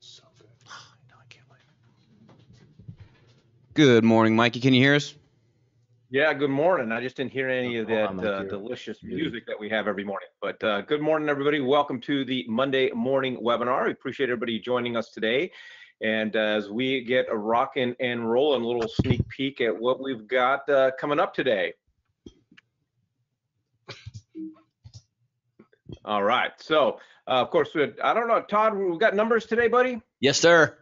So good. No, I can't wait. Good morning, Mikey. Can you hear us? Yeah, good morning. I just didn't hear any of that on, uh, delicious music that we have every morning. But uh, good morning, everybody. Welcome to the Monday morning webinar. We appreciate everybody joining us today. And uh, as we get a rocking and rolling, a little sneak peek at what we've got uh, coming up today. All right. So, uh, of course, we I don't know, Todd, we've got numbers today, buddy? Yes, sir.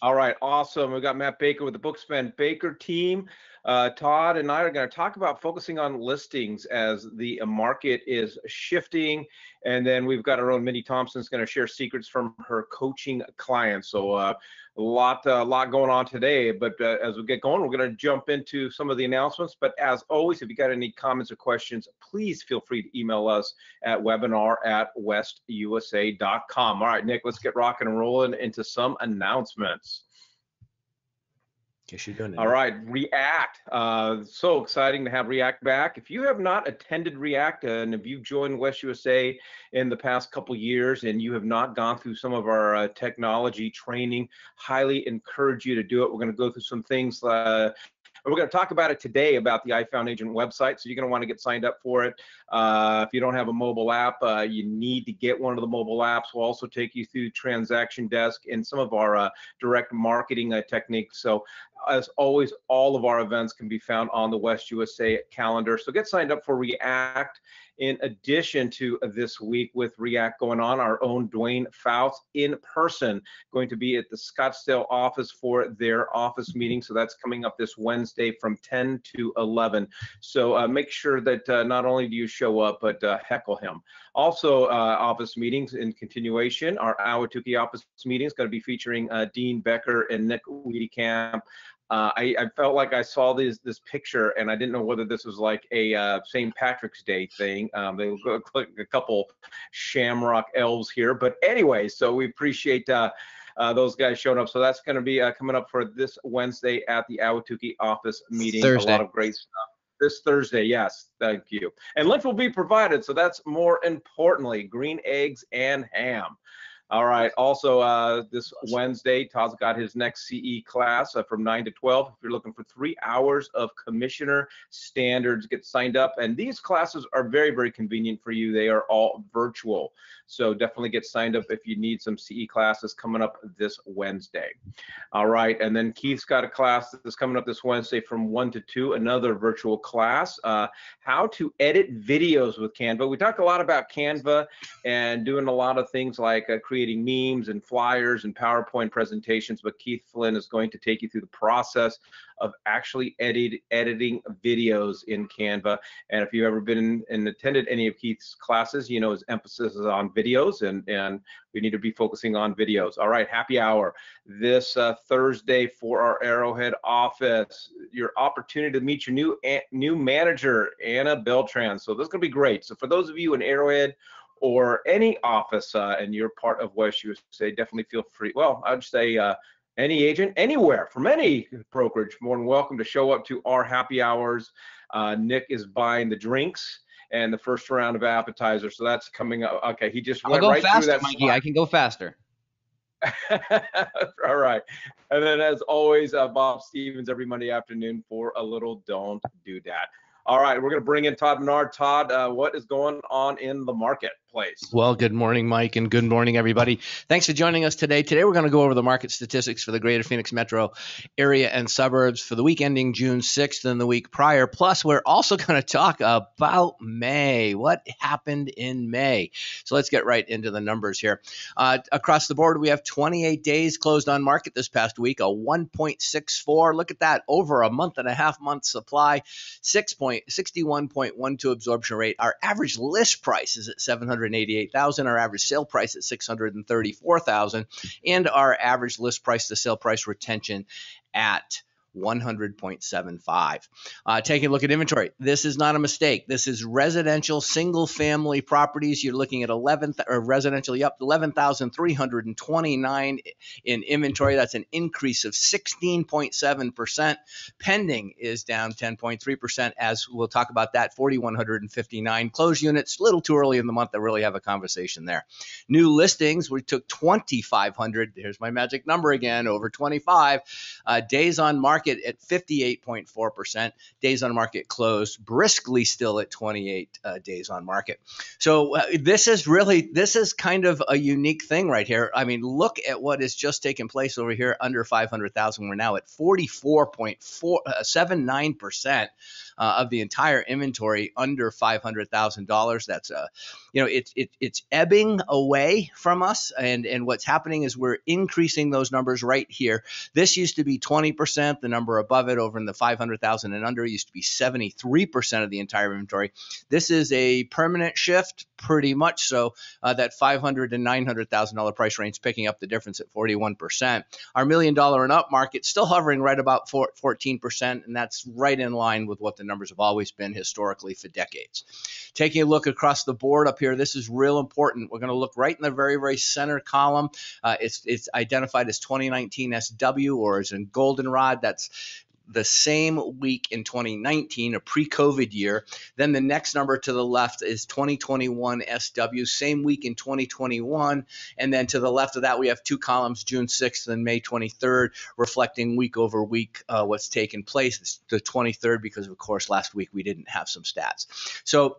All right, awesome. We've got Matt Baker with the Booksman Baker team. Uh, Todd and I are going to talk about focusing on listings as the market is shifting. And then we've got our own Mindy Thompson's going to share secrets from her coaching clients. So uh, a lot, a lot going on today. But uh, as we get going, we're going to jump into some of the announcements. But as always, if you got any comments or questions, please feel free to email us at webinar at westusa.com. All right, Nick, let's get rocking and rolling into some announcements. Guess you're doing it. All right, React. Uh, so exciting to have React back. If you have not attended React uh, and if you've joined West USA in the past couple years and you have not gone through some of our uh, technology training, highly encourage you to do it. We're going to go through some things. We're going to talk about it today about the iFound Agent website. So you're going to want to get signed up for it. Uh, if you don't have a mobile app, uh, you need to get one of the mobile apps. We'll also take you through Transaction Desk and some of our uh, direct marketing uh, techniques. So as always, all of our events can be found on the West USA calendar. So get signed up for React. In addition to this week with React going on, our own Dwayne Faust in person going to be at the Scottsdale office for their office meeting. So that's coming up this Wednesday from 10 to 11. So uh, make sure that uh, not only do you show up, but uh, heckle him. Also, uh, office meetings in continuation. Our Ahwatukee office meeting is going to be featuring uh, Dean Becker and Nick Weitekamp. Uh, I, I felt like I saw this this picture and I didn't know whether this was like a uh, St. Patrick's Day thing. Um, they look like a couple shamrock elves here, but anyway, so we appreciate uh, uh, those guys showing up. So that's going to be uh, coming up for this Wednesday at the Ahwatukee office meeting. Thursday. A lot of great stuff. This Thursday, yes, thank you. And lunch will be provided, so that's more importantly, green eggs and ham. All right. Also, uh, this Wednesday, Todd's got his next CE class uh, from 9 to 12. If you're looking for three hours of commissioner standards, get signed up. And these classes are very, very convenient for you. They are all virtual. So definitely get signed up if you need some CE classes coming up this Wednesday. All right. And then Keith's got a class that's coming up this Wednesday from 1 to 2, another virtual class, uh, how to edit videos with Canva. We talked a lot about Canva and doing a lot of things like uh, creating memes and flyers and PowerPoint presentations, but Keith Flynn is going to take you through the process of actually edit, editing videos in Canva. And if you've ever been and attended any of Keith's classes, you know his emphasis is on videos and, and we need to be focusing on videos. All right, happy hour this uh, Thursday for our Arrowhead office. Your opportunity to meet your new new manager, Anna Beltran. So this is going to be great. So for those of you in Arrowhead or any office uh, and you're part of West USA, definitely feel free. Well, I'd say uh, any agent anywhere from any brokerage, more than welcome to show up to our happy hours. Uh, Nick is buying the drinks and the first round of appetizers, so that's coming up. Okay, he just went right through that. Mikey. I can go faster. All right. And then, as always, uh, Bob Stevens every Monday afternoon for a little Don't Do That. All right. We're going to bring in Todd Menard. Todd, uh, what is going on in the marketplace? Well, good morning, Mike, and good morning, everybody. Thanks for joining us today. Today, we're going to go over the market statistics for the greater Phoenix metro area and suburbs for the week ending June 6th and the week prior. Plus, we're also going to talk about May. What happened in May? So let's get right into the numbers here. Uh, across the board, we have 28 days closed on market this past week, a 1.64. Look at that, over a month and a half month supply, 6.61.12 absorption rate. Our average list price is at 788,000. Our average sale price at 634,000, and our average list price to sale price retention at 100.75. Uh, taking a look at inventory, this is not a mistake. This is residential single family properties. You're looking at 11 or residential, yep, 11,329 in inventory. That's an increase of 16.7%. Pending is down 10.3%, as we'll talk about that. 4,159 closed units. A little too early in the month to really have a conversation there. New listings, we took 2,500. Here's my magic number again, over 25. Uh, days on market market at 58.4%. Days on market closed briskly still at 28 uh, days on market. So uh, this is really this is kind of a unique thing right here. I mean, look at what has just taken place over here under 500,000. We're now at 44.79% uh, of the entire inventory under $500,000. That's a, you know, it's it, it's ebbing away from us, and and what's happening is we're increasing those numbers right here. This used to be 20%. The number above it, over in the 500,000 and under, used to be 73% of the entire inventory. This is a permanent shift, pretty much so. Uh, that 500 to 900,000 dollar price range picking up the difference at 41%. Our million dollar and up market still hovering right about 14%, and that's right in line with what the numbers have always been historically for decades. Taking a look across the board up here, this is real important. We're going to look right in the very, very center column. Uh, it's, it's identified as 2019 SW or as in goldenrod. That's the same week in 2019, a pre COVID year. Then the next number to the left is 2021 SW, same week in 2021. And then to the left of that, we have two columns, June 6th and May 23rd, reflecting week over week uh, what's taken place. It's the 23rd, because of course, last week we didn't have some stats. So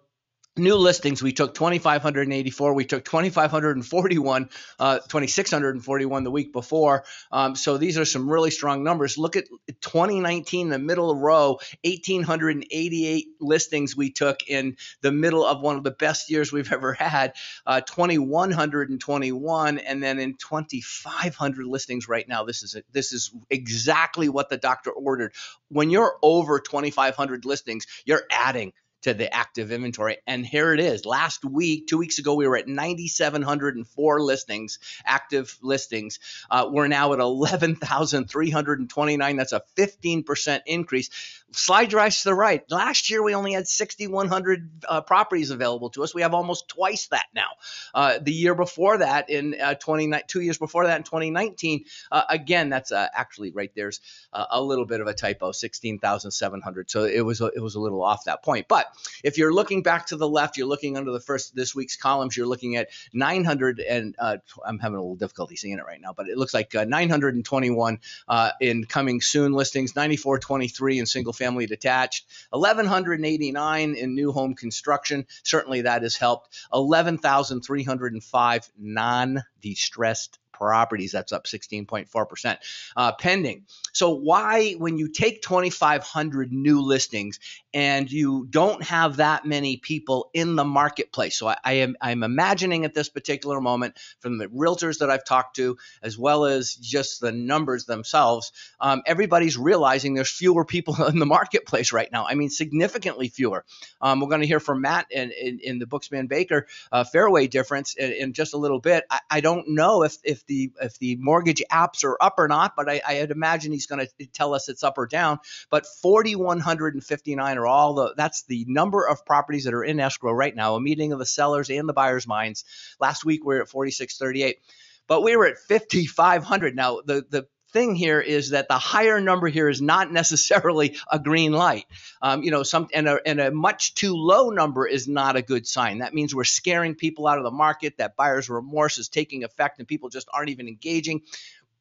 new listings we took 2584 we took 2541 uh, 2641 the week before. Um, so these are some really strong numbers. Look at 2019 the middle row 1888 listings we took in the middle of one of the best years we've ever had uh, 2121 and then in 2500 listings right now this is a, this is exactly what the doctor ordered. When you're over 2500 listings you're adding to the active inventory. And here it is. Last week, two weeks ago, we were at 9,704 listings, active listings. Uh, we're now at 11,329. That's a 15% increase. Slide your eyes to the right. Last year, we only had 6,100 uh, properties available to us. We have almost twice that now. Uh, the year before that, in uh, 20, two years before that, in 2019, uh, again, that's uh, actually right there's uh, a little bit of a typo, 16,700. So it was a, it was a little off that point. But if you're looking back to the left, you're looking under the first this week's columns. You're looking at 900 and uh, I'm having a little difficulty seeing it right now, but it looks like uh, 921 uh, in coming soon listings, 9423 in single family detached, 1,189 in new home construction. Certainly that has helped. 11,305 non distressed properties. That's up 16.4%. Uh, pending. So, why, when you take 2,500 new listings and you don't have that many people in the marketplace? So, I, I am I'm imagining at this particular moment from the realtors that I've talked to, as well as just the numbers themselves, um, everybody's realizing there's fewer people in the marketplace right now. I mean, significantly fewer. Um, we're going to hear from Matt in, in, in the Booksman Baker uh, fairway difference in, in, just a little bit. I, I don't know if if the if the mortgage apps are up or not, but I, I'd imagine he's going to tell us it's up or down. But 4,159 are all the that's the number of properties that are in escrow right now. A meeting of the sellers and the buyers' minds. Last week we were at 4638 but we were at 5500 now the the thing here is that the higher number here is not necessarily a green light. Um, you know, some and a, and a much too low number is not a good sign. That means we're scaring people out of the market. That buyer's remorse is taking effect, and people just aren't even engaging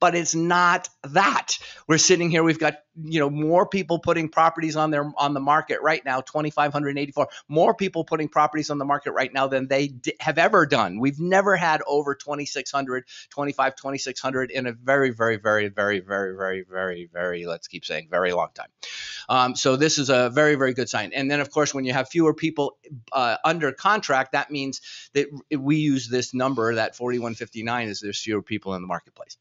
but it's not that. We're sitting here, we've got, you know, more people putting properties on their on the market right now, 2584. More people putting properties on the market right now than they d- have ever done. We've never had over 2600, 25 2600 in a very very very very very very very very let's keep saying very long time. Um, so this is a very very good sign. And then of course when you have fewer people uh, under contract, that means that we use this number that 4159 is there's fewer people in the marketplace.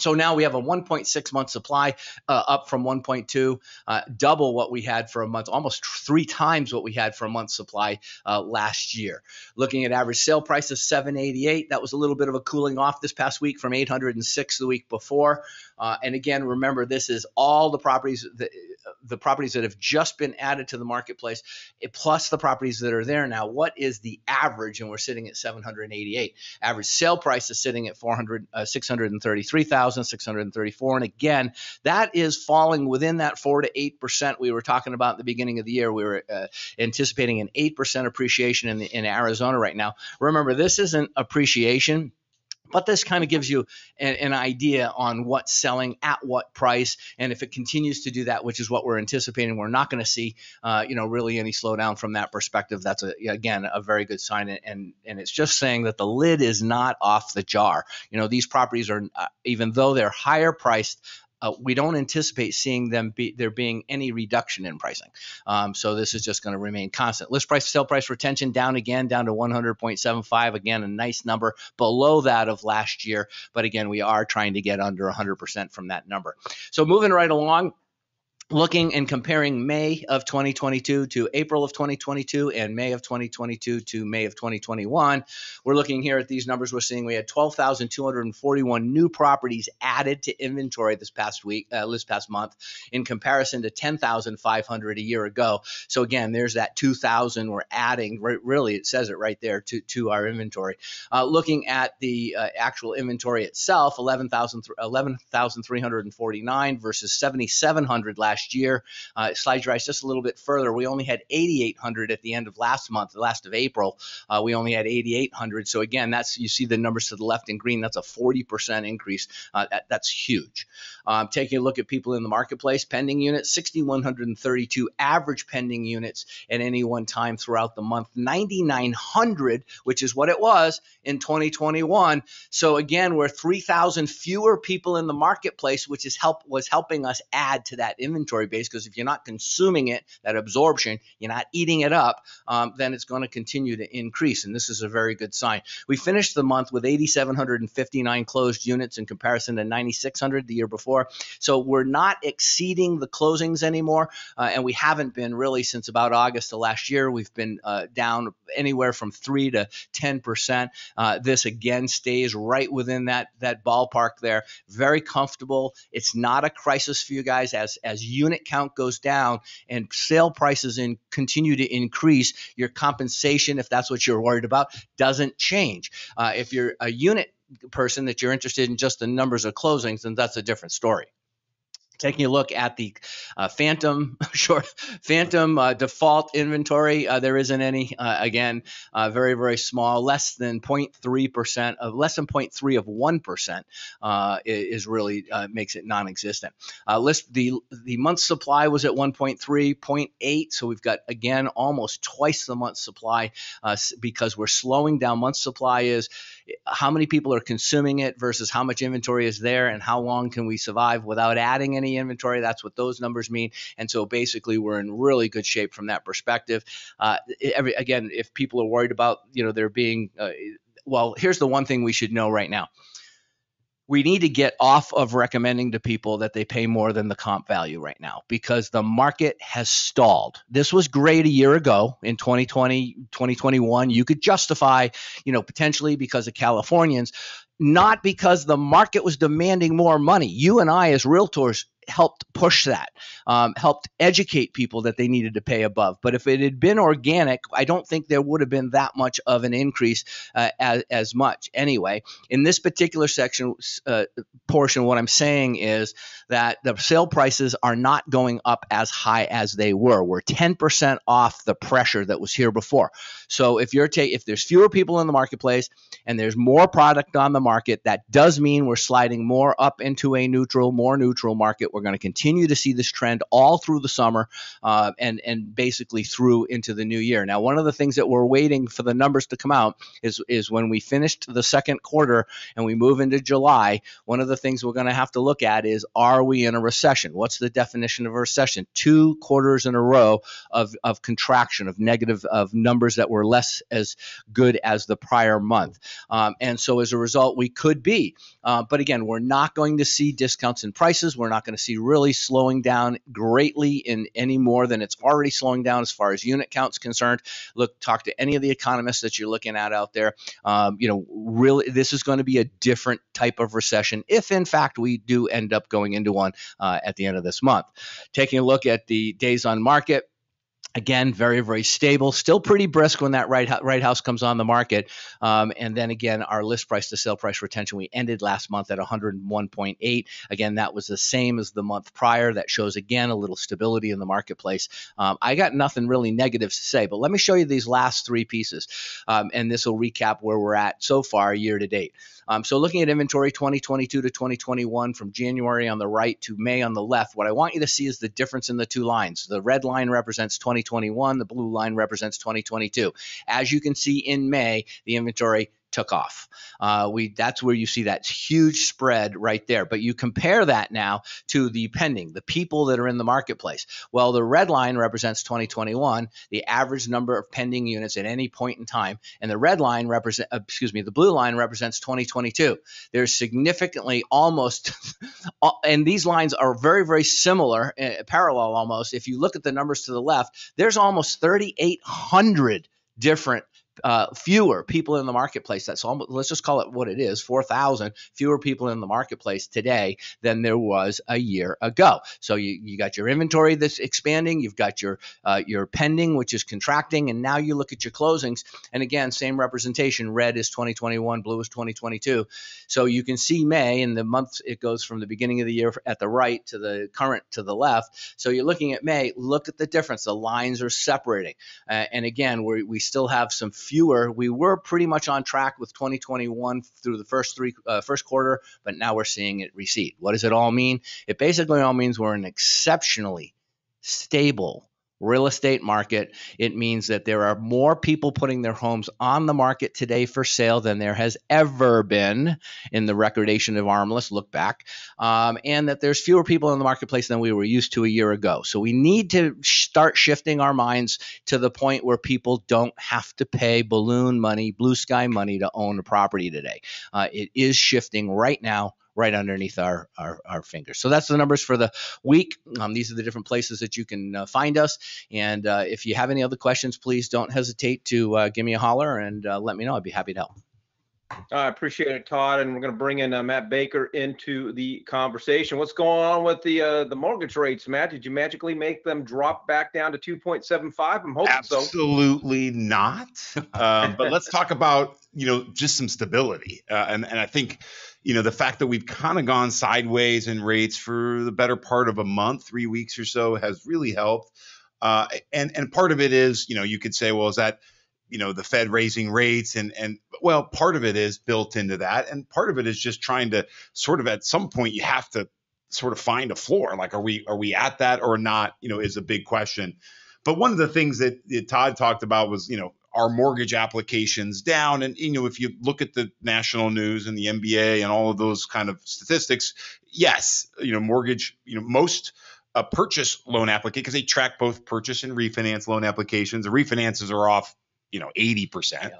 So now we have a 1.6 month supply uh, up from 1.2, uh, double what we had for a month, almost three times what we had for a month supply uh, last year. Looking at average sale price of 788, that was a little bit of a cooling off this past week from 806 the week before. Uh, and again, remember this is all the properties that the properties that have just been added to the marketplace, eh, plus the properties that are there now. What is the average? And we're sitting at 788. Average sale price is sitting at 400, uh, 633,000, 634. And again, that is falling within that four to eight percent we were talking about at the beginning of the year. We were uh, anticipating an eight percent appreciation in, the, in Arizona right now. Remember, this isn't appreciation but this kind of gives you an, an, idea on what's selling at what price, and if it continues to do that, which is what we're anticipating, we're not going to see, uh, you know, really any slowdown from that perspective. That's a, again a very good sign, and and it's just saying that the lid is not off the jar. You know, these properties are uh, even though they're higher priced, uh, we don't anticipate seeing them be there being any reduction in pricing. Um, so this is just going to remain constant. List price, sale price retention down again, down to 100.75. Again, a nice number below that of last year. But again, we are trying to get under 100% from that number. So moving right along looking and comparing May of 2022 to April of 2022 and May of 2022 to May of 2021, we're looking here at these numbers. We're seeing we had 12,241 new properties added to inventory this past week, uh, this past month, in comparison to 10,500 a year ago. So again, there's that 2,000 we're adding. Really, it says it right there to to our inventory. Uh, looking at the uh, actual inventory itself, 11,349 versus 7,700 last last year. Uh, slides rise just a little bit further. We only had 8,800 at the end of last month, the last of April. Uh, we only had 8,800. So again, that's you see the numbers to the left in green. That's a 40% increase. Uh, that, that's huge. Um, taking a look at people in the marketplace, pending units, 6,132 average pending units at any one time throughout the month, 9,900, which is what it was in 2021. So again, we're 3,000 fewer people in the marketplace, which is help was helping us add to that inventory inventory base because if you're not consuming it, that absorption, you're not eating it up, um, then it's going to continue to increase. And this is a very good sign. We finished the month with 8,759 closed units in comparison to 9,600 the year before. So we're not exceeding the closings anymore. Uh, and we haven't been really since about August of last year. We've been uh, down anywhere from 3 to 10%. Uh, this again stays right within that, that ballpark there. Very comfortable. It's not a crisis for you guys as, as unit count goes down and sale prices in, continue to increase, your compensation, if that's what you're worried about, doesn't change. Uh, if you're a unit person that you're interested in just the numbers of closings, then that's a different story taking a look at the uh, phantom short phantom uh, default inventory uh, there isn't any uh, again uh, very very small less than 0.3 percent of less than 0.3 of 1 percent uh, is really makes it non-existent. List the the month supply was at 1.3 0.8 so we've got again almost twice the month supply because we're slowing down month supply is how many people are consuming it versus how much inventory is there and how long can we survive without adding any inventory. That's what those numbers mean. And so basically, we're in really good shape from that perspective. Uh, every, again, if people are worried about, you know, there being, uh, well, here's the one thing we should know right now we need to get off of recommending to people that they pay more than the comp value right now because the market has stalled. This was great a year ago in 2020, 2021. You could justify, you know, potentially because of Californians, not because the market was demanding more money. You and I, as realtors, helped push that, um, helped educate people that they needed to pay above. But if it had been organic, I don't think there would have been that much of an increase uh, as, as much anyway. In this particular section uh, portion, what I'm saying is that the sale prices are not going up as high as they were. We're 10% off the pressure that was here before. So if you're ta- if there's fewer people in the marketplace and there's more product on the market, that does mean we're sliding more up into a neutral, more neutral market. We're We're going to continue to see this trend all through the summer uh, and and basically through into the new year. Now, one of the things that we're waiting for the numbers to come out is is when we finished the second quarter and we move into July. One of the things we're going to have to look at is are we in a recession? What's the definition of a recession? Two quarters in a row of of contraction of negative of numbers that were less as good as the prior month. Um, and so as a result, we could be. Uh, but again, we're not going to see discounts in prices. We're not going to see really slowing down greatly in any more than it's already slowing down as far as unit counts concerned. Look, talk to any of the economists that you're looking at out there. Um, you know, really, this is going to be a different type of recession if, in fact, we do end up going into one uh, at the end of this month. Taking a look at the days on market. Again, very, very stable, still pretty brisk when that right, right house comes on the market. Um, and then again, our list price to sale price retention, we ended last month at 101.8. Again, that was the same as the month prior. That shows again a little stability in the marketplace. Um, I got nothing really negative to say, but let me show you these last three pieces. Um, and this will recap where we're at so far year to date. Um, so looking at inventory 2022 to 2021 from January on the right to May on the left, what I want you to see is the difference in the two lines. The red line represents 2021, the blue line represents 2022. As you can see in May, the inventory took off. Uh, we that's where you see that huge spread right there. But you compare that now to the pending, the people that are in the marketplace. Well, the red line represents 2021, the average number of pending units at any point in time, and the red line represent, uh, excuse me, the blue line represents 2022. There's significantly almost, and these lines are very very similar, uh, parallel almost. If you look at the numbers to the left, there's almost 3,800 different uh, fewer people in the marketplace. That's almost, let's just call it what it is 4,000 fewer people in the marketplace today than there was a year ago. So you, you got your inventory that's expanding, you've got your, uh, your pending, which is contracting, and now you look at your closings. And again, same representation red is 2021, blue is 2022. So you can see May in the months it goes from the beginning of the year at the right to the current to the left. So you're looking at May, look at the difference. The lines are separating. Uh, and again, we we still have some fewer. We were pretty much on track with 2021 through the first three uh, first quarter, but now we're seeing it recede. What does it all mean? It basically all means we're an exceptionally stable real estate market. It means that there are more people putting their homes on the market today for sale than there has ever been in the recordation of ARMLS. Look back, um, and that there's fewer people in the marketplace than we were used to a year ago. So we need to start shifting our minds to the point where people don't have to pay balloon money, blue sky money to own a property today. Uh, it is shifting right now right underneath our, our, our fingers. So that's the numbers for the week. Um, these are the different places that you can uh, find us. And uh, if you have any other questions, please don't hesitate to uh, give me a holler and uh, let me know. I'd be happy to help. I appreciate it, Todd. And we're going to bring in uh, Matt Baker into the conversation. What's going on with the uh, the mortgage rates, Matt? Did you magically make them drop back down to 2.75? I'm hoping Absolutely so. Absolutely not. Um, but let's talk about you know just some stability. Uh, and and I think you know the fact that we've kind of gone sideways in rates for the better part of a month, three weeks or so, has really helped. Uh, and and part of it is you know you could say well is that you know the Fed raising rates and and well part of it is built into that and part of it is just trying to sort of at some point you have to sort of find a floor like are we are we at that or not you know is a big question but one of the things that, that Todd talked about was you know our mortgage applications down and you know if you look at the national news and the MBA and all of those kind of statistics yes you know mortgage you know most a purchase loan application because they track both purchase and refinance loan applications. The refinances are off you know 80% yeah.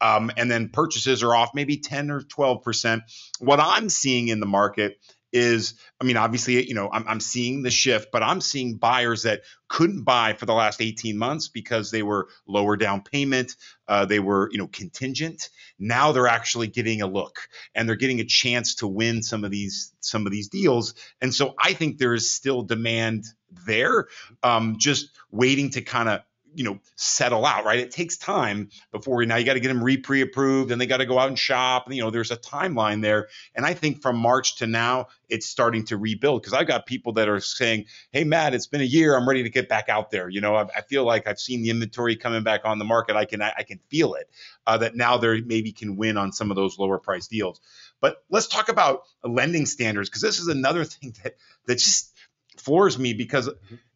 um, and then purchases are off maybe 10 or 12% what i'm seeing in the market is i mean obviously you know I'm, I'm seeing the shift but i'm seeing buyers that couldn't buy for the last 18 months because they were lower down payment uh, they were you know contingent. Now they're actually getting a look and they're getting a chance to win some of these some of these deals. And so i think there is still demand there um, just waiting to kind of you know settle out right? It takes time before now you got to get them re-pre-approved and they got to go out and shop and you know there's a timeline there. And i think from march to now it's starting to rebuild because i've got people that are saying hey matt it's been a year i'm ready to get back out there. You know i, I feel like i've seen the inventory coming back on the market i can i, I can feel it uh, that now they maybe can win on some of those lower price deals. But let's talk about lending standards because this is another thing that that just floors me because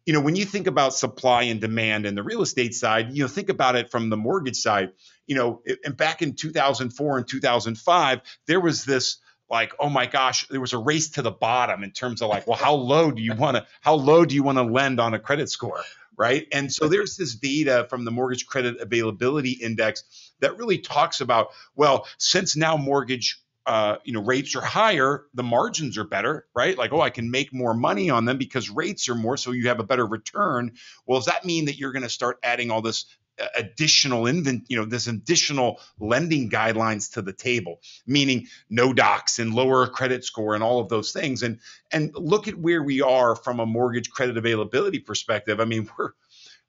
you know when you think about supply and demand and the real estate side you know think about it from the mortgage side. You know and back in 2004 and 2005 there was this like oh my gosh there was a race to the bottom in terms of like well how low do you want to how low do you want to lend on a credit score right? And so there's this data from the mortgage credit availability index that really talks about well since now mortgage uh, you know rates are higher the margins are better right? Like oh i can make more money on them because rates are more so you have a better return. Well does that mean that you're going to start adding all this uh, additional invent you know this additional lending guidelines to the table? Meaning no docs and lower credit score and all of those things. And and look at where we are from a mortgage credit availability perspective. I mean we're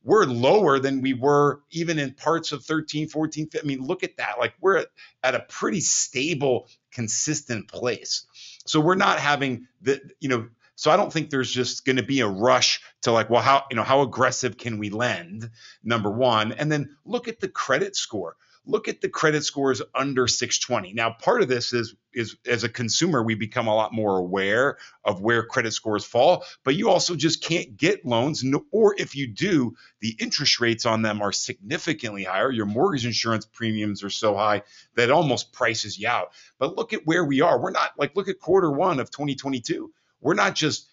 we're lower than we were even in parts of 13, 14. I mean, look at that. Like we're at, at a pretty stable, consistent place. So we're not having the, you know, so I don't think there's just going to be a rush to like, well, how, you know, how aggressive can we lend? Number one. And then look at the credit score look at the credit scores under 620. Now, part of this is is as a consumer, we become a lot more aware of where credit scores fall, but you also just can't get loans, or if you do, the interest rates on them are significantly higher. Your mortgage insurance premiums are so high that it almost prices you out. But look at where we are. We're not like look at quarter one of 2022. We're not just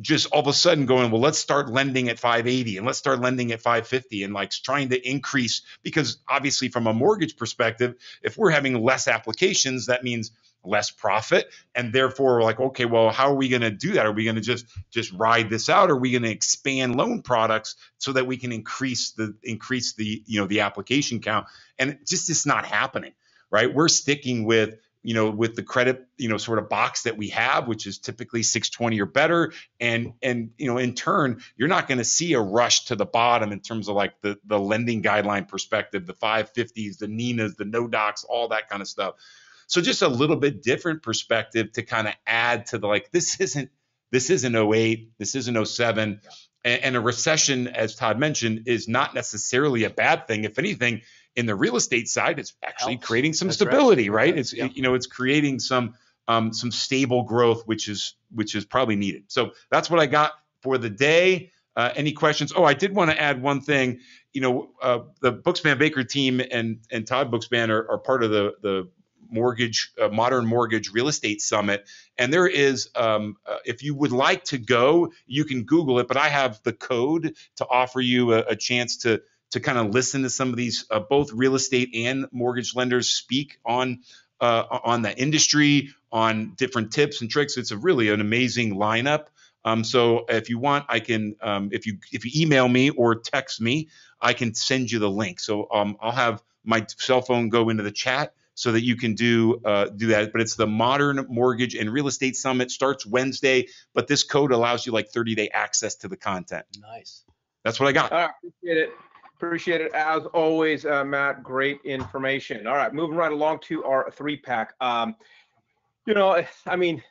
just all of a sudden going, well, let's start lending at 580 and let's start lending at 550 and like trying to increase because obviously from a mortgage perspective, if we're having less applications, that means less profit. And therefore we're like okay well how are we going to do that? Are we going to just just ride this out? Are we going to expand loan products so that we can increase the increase the you know the application count? And just it's not happening right? We're sticking with you know, with the credit, you know, sort of box that we have, which is typically 620 or better. And and you know, in turn, you're not going to see a rush to the bottom in terms of like the the lending guideline perspective, the 550s, the NINAs, the no docs, all that kind of stuff. So just a little bit different perspective to kind of add to the like this isn't this isn't 08, this isn't 07. And, and a recession, as Todd mentioned, is not necessarily a bad thing. If anything, in the real estate side, it's actually Helps. creating some That's stability, right? right? It's yeah. you know it's creating some um, some stable growth, which is which is probably needed. So that's what I got for the day. Uh, any questions? Oh, I did want to add one thing. You know, uh, the Booksman Baker team and and Todd Booksman are, are part of the the mortgage uh, modern mortgage real estate summit and there is um, uh, if you would like to go you can google it but i have the code to offer you a, a chance to to kind of listen to some of these uh, both real estate and mortgage lenders speak on uh, on the industry, on different tips and tricks. It's a really an amazing lineup. Um, so if you want, I can um, if you if you email me or text me, I can send you the link. So um, I'll have my cell phone go into the chat so that you can do uh, do that. But it's the Modern Mortgage and Real Estate Summit starts Wednesday, but this code allows you like 30 day access to the content. Nice. That's what I got. I appreciate it. Appreciate it as always, uh, Matt. Great information. All right, moving right along to our three pack. Um, you know, I mean,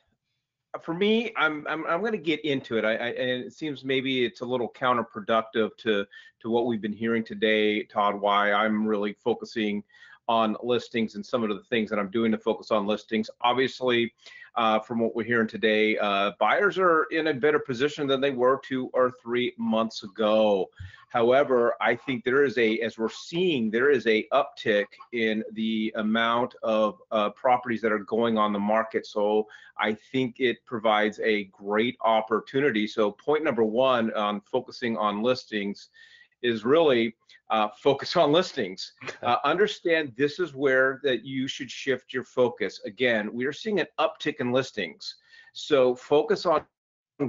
for me, I'm I'm, I'm going to get into it. I, I, and it seems maybe it's a little counterproductive to to what we've been hearing today, Todd. Why I'm really focusing on listings and some of the things that I'm doing to focus on listings. Obviously, uh, from what we're hearing today, uh, buyers are in a better position than they were two or three months ago. However, I think there is a, as we're seeing, there is a uptick in the amount of uh, properties that are going on the market. So I think it provides a great opportunity. So point number one on focusing on listings is really uh, focus on listings. Uh, understand this is where that you should shift your focus. Again, we are seeing an uptick in listings. So focus on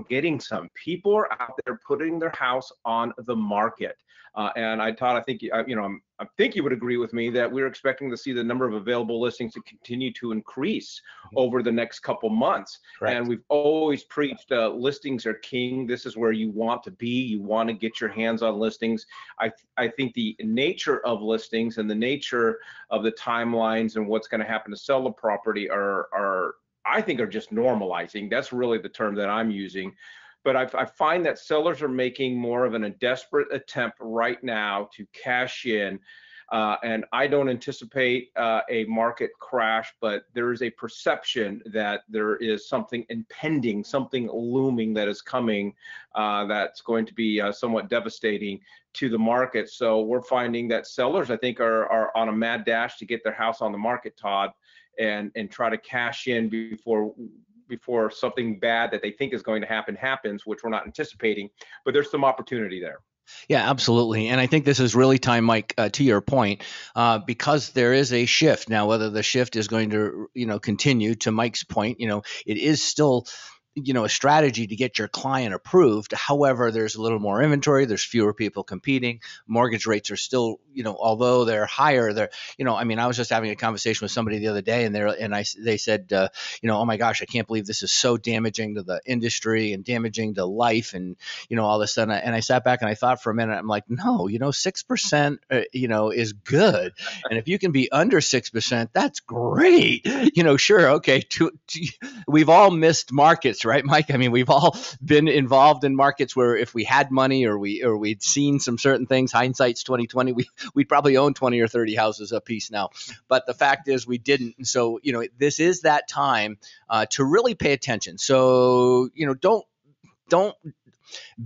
getting some. People are out there putting their house on the market. Uh, and I thought, I think, you know, I'm, i think you would agree with me that we're expecting to see the number of available listings to continue to increase mm-hmm. over the next couple months. Correct. And we've always preached uh, listings are king. This is where you want to be. You want to get your hands on listings. I, I think the nature of listings and the nature of the timelines and what's going to happen to sell the property are, are I think are just normalizing. That's really the term that I'm using. But I, I find that sellers are making more of an, a desperate attempt right now to cash in Uh, and I don't anticipate uh, a market crash, but there is a perception that there is something impending, something looming that is coming uh, that's going to be uh, somewhat devastating to the market. So we're finding that sellers, I think, are, are on a mad dash to get their house on the market, Todd, and and try to cash in before before something bad that they think is going to happen happens, which we're not anticipating. But there's some opportunity there. Yeah, absolutely. And I think this is really time, Mike, uh, to your point, uh, because there is a shift now. Whether the shift is going to, you know, continue to Mike's point, you know, it is still you know a strategy to get your client approved. However there's a little more inventory there's fewer people competing mortgage rates are still you know although they're higher they're you know i mean i was just having a conversation with somebody the other day and they're, and i they said uh, you know oh my gosh i can't believe this is so damaging to the industry and damaging to life and you know all this and I, and I sat back and i thought for a minute i'm like no you know 6% uh, you know is good. And if you can be under 6% that's great. You know sure okay to, to, we've all missed markets right, Mike? I mean, we've all been involved in markets where if we had money or we or we'd seen some certain things, hindsight's 2020, we we'd probably own 20 or 30 houses a piece now. But the fact is, we didn't. And so, you know, this is that time uh, to really pay attention. So, you know, don't don't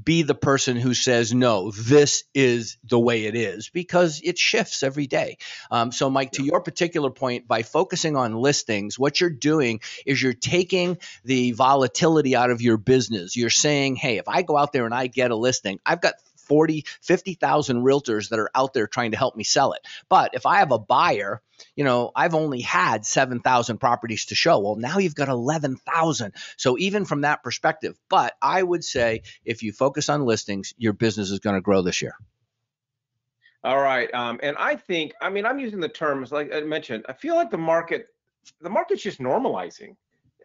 be the person who says, no, this is the way it is, because it shifts every day. Um, so, Mike, to your particular point, by focusing on listings, what you're doing is you're taking the volatility out of your business. You're saying, hey, if I go out there and I get a listing, I've got 40, 50,000 realtors that are out there trying to help me sell it. But if I have a buyer, you know, I've only had 7,000 properties to show. Well, now you've got 11,000. So even from that perspective, but I would say if you focus on listings, your business is going to grow this year. All right. Um, and I think, I mean, I'm using the terms like I mentioned, I feel like the market, the market's just normalizing.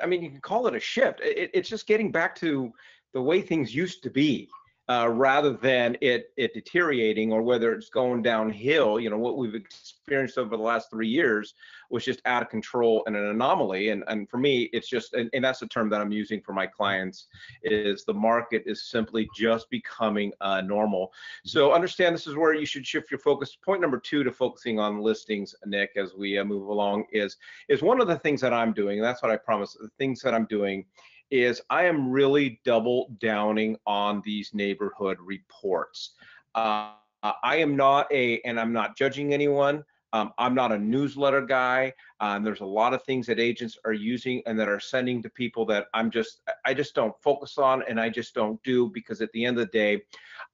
I mean, you can call it a shift. It, it's just getting back to the way things used to be uh, rather than it it deteriorating or whether it's going downhill. You know what we've experienced over the last three years was just out of control and an anomaly. And and for me, it's just and, and that's the term that I'm using for my clients is the market is simply just becoming uh, normal. So understand this is where you should shift your focus. Point number two to focusing on listings, Nick, as we uh, move along is is one of the things that I'm doing. And that's what I promise. The things that I'm doing is I am really double downing on these neighborhood reports. Uh, I am not a, and I'm not judging anyone. Um, I'm not a newsletter guy. Um, there's a lot of things that agents are using and that are sending to people that I'm just, I just don't focus on and I just don't do because at the end of the day,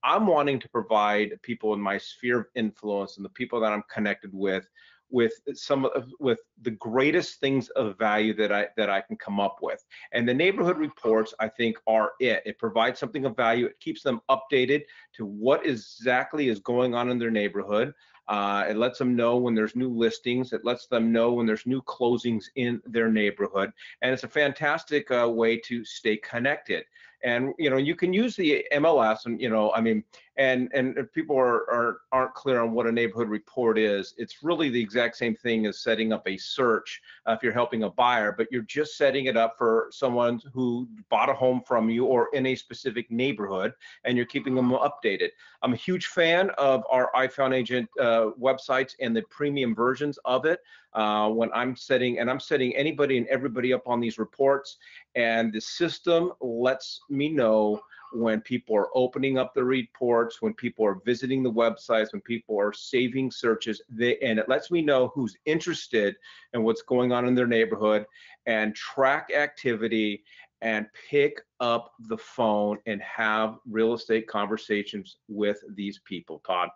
I'm wanting to provide people in my sphere of influence and the people that I'm connected with with some of with the greatest things of value that I that I can come up with. And the neighborhood reports I think are it. It provides something of value. It keeps them updated to what exactly is going on in their neighborhood. Uh, it lets them know when there's new listings. It lets them know when there's new closings in their neighborhood. And it's a fantastic uh, way to stay connected and you know you can use the MLS and you know I mean and and if people are, are aren't clear on what a neighborhood report is it's really the exact same thing as setting up a search uh, if you're helping a buyer but you're just setting it up for someone who bought a home from you or in a specific neighborhood and you're keeping them updated. I'm a huge fan of our iFound Agent uh, websites and the premium versions of it. Uh, when I'm setting and I'm setting anybody and everybody up on these reports and the system lets me know when people are opening up the reports, when people are visiting the websites, when people are saving searches, they, and it lets me know who's interested in what's going on in their neighborhood and track activity and pick up the phone and have real estate conversations with these people, Todd.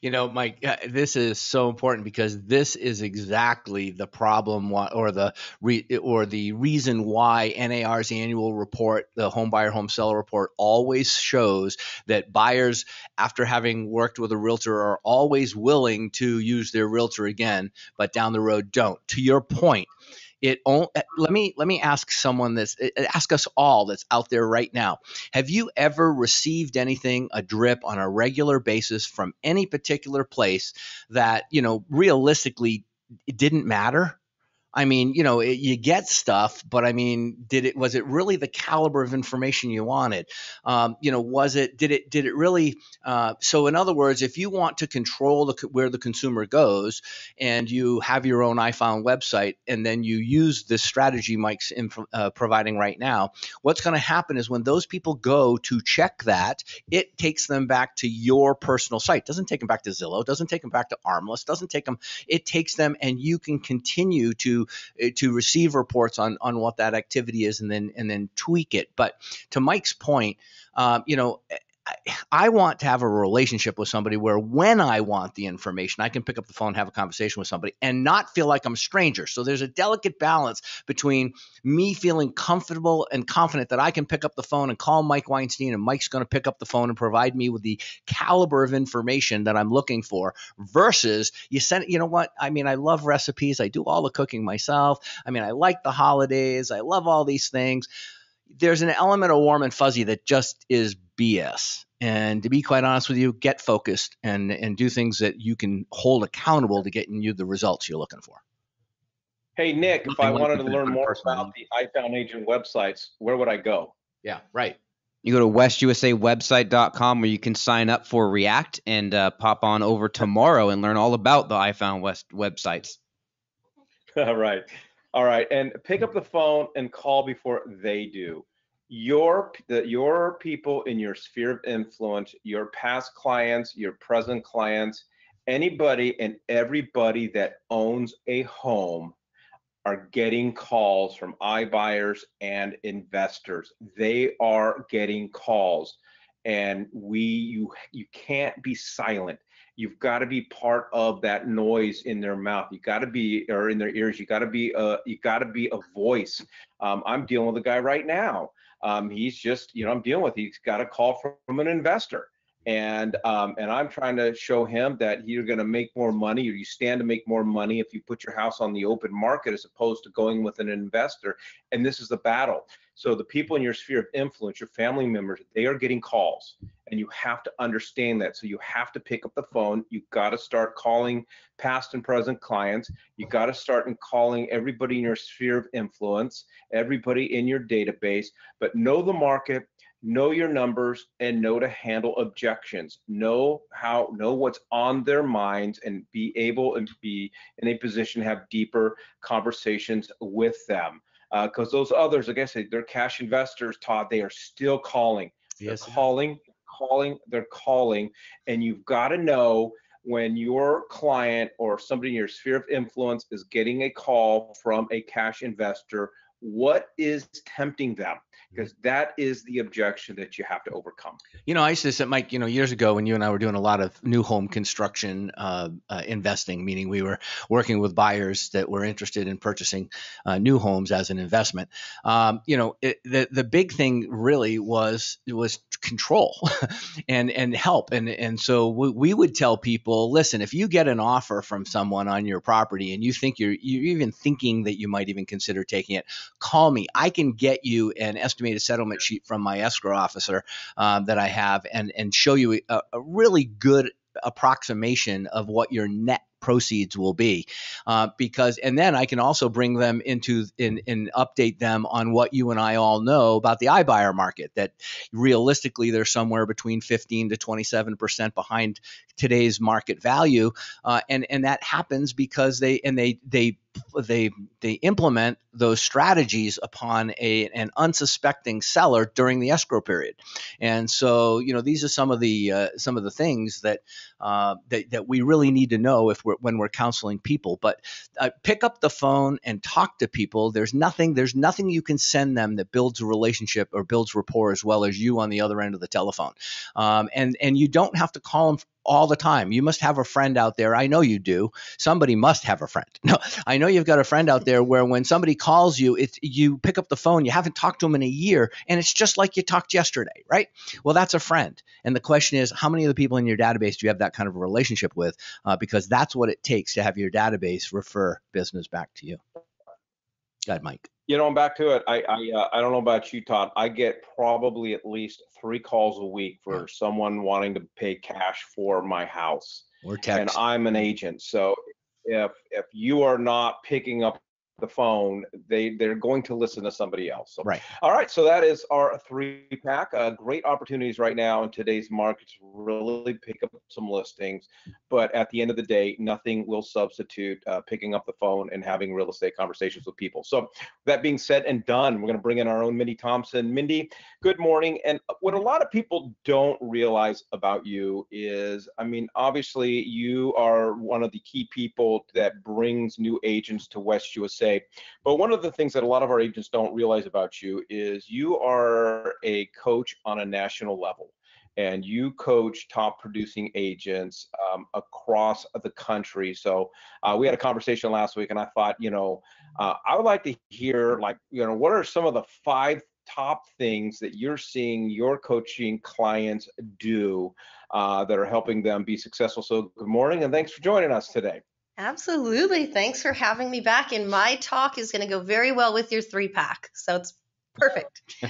You know, Mike, uh, this is so important because this is exactly the problem or the re, or the reason why NAR's annual report, the home buyer home seller report, always shows that buyers, after having worked with a realtor, are always willing to use their realtor again, but down the road don't. To your point, it only, eh, let me let me ask someone that's eh, eh, ask us all that's out there right now. Have you ever received anything a drip on a regular basis from any particular place that you know realistically it didn't matter I mean, you know, it, you get stuff, but I mean, did it was it really the caliber of information you wanted? Um, you know, was it did it did it really? Uh, so, in other words, if you want to control the, where the consumer goes, and you have your own iFound website, and then you use this strategy Mike's uh, providing right now, what's going to happen is when those people go to check that, it takes them back to your personal site. Doesn't take them back to Zillow. Doesn't take them back to ARMLS. Doesn't take them. It takes them, and you can continue to uh, to receive reports on on what that activity is and then and then tweak it. But to Mike's point, um, you know, I want to have a relationship with somebody where when I want the information, I can pick up the phone, have a conversation with somebody, and not feel like I'm a stranger. So there's a delicate balance between me feeling comfortable and confident that I can pick up the phone and call Mike Weinstein, and Mike's going to pick up the phone and provide me with the caliber of information that I'm looking for, versus you send, you know what? I mean, I love recipes. I do all the cooking myself. I mean, I like the holidays. I love all these things there's an element of warm and fuzzy that just is BS. And to be quite honest with you, get focused and and do things that you can hold accountable to getting you the results you're looking for. Hey Nick, if I wanted to learn more about the iFound Agent websites, where would I go? Yeah, right. You go to westusawebsite.com where you can sign up for React and uh, pop on over tomorrow and learn all about the iFound West websites. All right. All right. And pick up the phone and call before they do your the, your people in your sphere of influence, your past clients, your present clients, anybody and everybody that owns a home are getting calls from iBuyers and investors. They are getting calls. And we you you can't be silent. You've got to be part of that noise in their mouth. You got to be or in their ears. You got to be a you got to be a voice. Um, i'm dealing with a guy right now um, he's just, you know, I'm dealing with. He's got a call from, from an investor, and um, and I'm trying to show him that you're going to make more money, or you stand to make more money if you put your house on the open market as opposed to going with an investor. And this is the battle. So the people in your sphere of influence, your family members, they are getting calls and you have to understand that. So you have to pick up the phone. You've got to start calling past and present clients. You got to start and calling everybody in your sphere of influence, everybody in your database, but know the market, know your numbers and know to handle objections know how know what's on their minds and be able and be in a position to have deeper conversations with them because uh, those others, like I said, they're cash investors, Todd. They are still calling. Yes, they're calling, calling, they're calling, and you've got to know when your client or somebody in your sphere of influence is getting a call from a cash investor, what is tempting them? Because that is the objection that you have to overcome. You know, I used to say, Mike, you know, years ago when you and I were doing a lot of new home construction uh, uh, investing, meaning we were working with buyers that were interested in purchasing uh, new homes as an investment. Um, you know, it, the the big thing really was was control and and help, and and so we, we would tell people, listen, if you get an offer from someone on your property and you think you're you're even thinking that you might even consider taking it, call me. I can get you an estimate a settlement sheet from my escrow officer um, that I have and and show you a, a really good approximation of what your net proceeds will be. Uh, because and then i can also bring them into and, and update them on what you and i all know about the ibuyer market that realistically they're somewhere between 15 to 27 percent behind today's market value. Uh, and and that happens because they and they they they they implement those strategies upon a an unsuspecting seller during the escrow period, and so you know these are some of the uh, some of the things that, uh, that that we really need to know if we're when we're counseling people. But uh, pick up the phone and talk to people. There's nothing there's nothing you can send them that builds a relationship or builds rapport as well as you on the other end of the telephone, um, and and you don't have to call them all the time. You must have a friend out there. I know you do. Somebody must have a friend. No, I know you've got a friend out there where when somebody calls you, it's you pick up the phone, you haven't talked to them in a year, and it's just like you talked yesterday, right? Well, that's a friend. And the question is, how many of the people in your database do you have that kind of a relationship with? Uh, because that's what it takes to have your database refer business back to you. Go ahead, Mike you know, I'm back to it. I I, uh, I don't know about you, Todd. I get probably at least three calls a week for someone wanting to pay cash for my house. Or text. And I'm an agent, so if if you are not picking up the phone, they they're going to listen to somebody else. So, Right. All right, so that is our three pack. Uh, great opportunities right now in today's market to really pick up some listings, but at the end of the day, nothing will substitute uh, picking up the phone and having real estate conversations with people. So that being said and done, we're going to bring in our own Mindy Thompson. Mindy, good morning. And what a lot of people don't realize about you is, I mean, obviously you are one of the key people that brings new agents to West USA. But one of the things that a lot of our agents don't realize about you is you are a coach on a national level and you coach top producing agents um, across the country. So uh, we had a conversation last week, and I thought, you know, uh, I would like to hear, like, you know, what are some of the five top things that you're seeing your coaching clients do uh, that are helping them be successful? So good morning, and thanks for joining us today. Absolutely. Thanks for having me back. And my talk is going to go very well with your three pack. So it's perfect.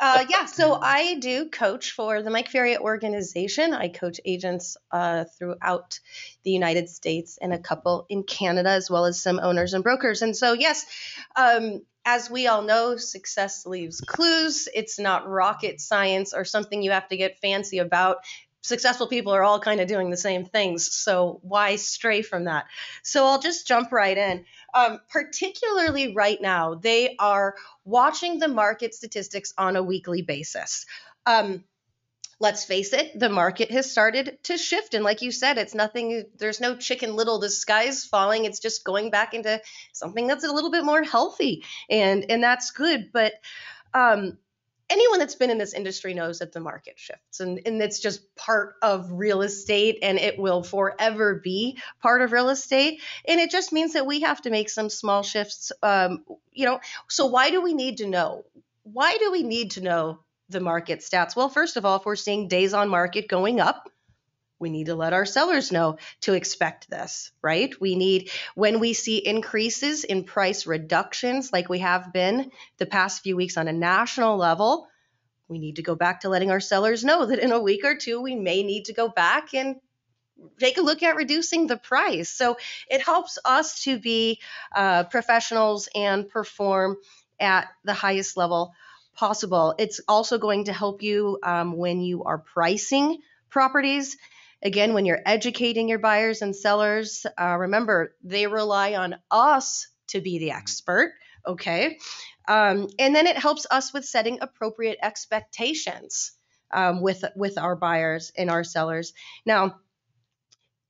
uh, yeah, so I do coach for the Mike Ferry organization. I coach agents uh, throughout the United States and a couple in Canada, as well as some owners and brokers. And so, yes, um, as we all know, success leaves clues. It's not rocket science or something you have to get fancy about successful people are all kind of doing the same things. So why stray from that? So I'll just jump right in. Um, particularly right now, they are watching the market statistics on a weekly basis. Um, let's face it, the market has started to shift. And like you said, it's nothing, there's no chicken little, the sky's falling. It's just going back into something that's a little bit more healthy. And and that's good. But um, anyone that's been in this industry knows that the market shifts and, and it's just part of real estate and it will forever be part of real estate. And it just means that we have to make some small shifts um, you know so why do we need to know? Why do we need to know the market stats? Well first of all if we're seeing days on market going up we need to let our sellers know to expect this, right? We need, when we see increases in price reductions like we have been the past few weeks on a national level, we need to go back to letting our sellers know that in a week or two, we may need to go back and take a look at reducing the price. So it helps us to be uh, professionals and perform at the highest level possible. It's also going to help you um, when you are pricing properties Again, when you're educating your buyers and sellers, uh, remember they rely on us to be the expert. Okay. Um, and then it helps us with setting appropriate expectations um, with with our buyers and our sellers. Now,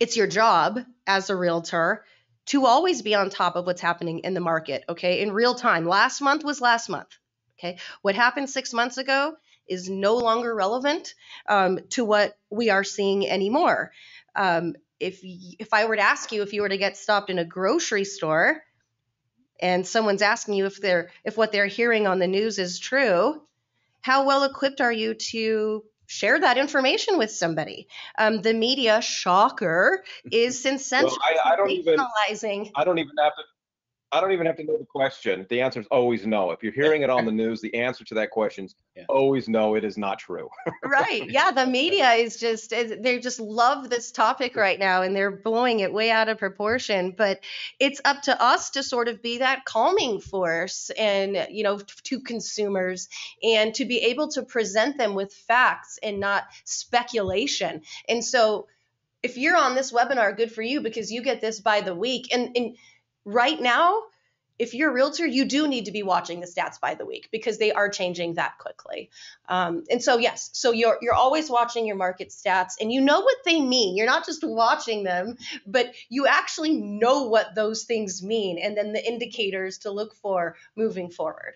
it's your job as a realtor to always be on top of what's happening in the market. Okay, in real time. Last month was last month. Okay, what happened six months ago is no longer relevant um, to what we are seeing anymore. Um, if if I were to ask you if you were to get stopped in a grocery store and someone's asking you if they're if what they're hearing on the news is true, how well equipped are you to share that information with somebody? Um, the media, shocker, is sensationalizing. Well, I, I don't even I don't even have to I don't even have to know the question. The answer is always no. If you're hearing it on the news, the answer to that question is yeah. always no. It is not true. right. Yeah. The media is just they just love this topic right now, and they're blowing it way out of proportion. But it's up to us to sort of be that calming force, and you know, to consumers, and to be able to present them with facts and not speculation. And so, if you're on this webinar, good for you because you get this by the week, and and right now, if you're a realtor, you do need to be watching the stats by the week because they are changing that quickly. Um, and so yes, so you're you're always watching your market stats and you know what they mean. You're not just watching them, but you actually know what those things mean and then the indicators to look for moving forward.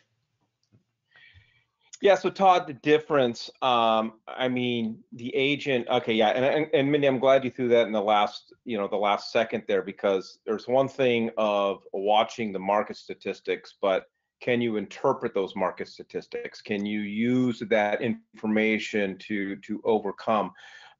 Yeah, so Todd, the difference, um, I mean, the agent, okay, yeah, and, and, and Mindy, I'm glad you threw that in the last, you know, the last second there because there's one thing of watching the market statistics, but can you interpret those market statistics? Can you use that information to to overcome?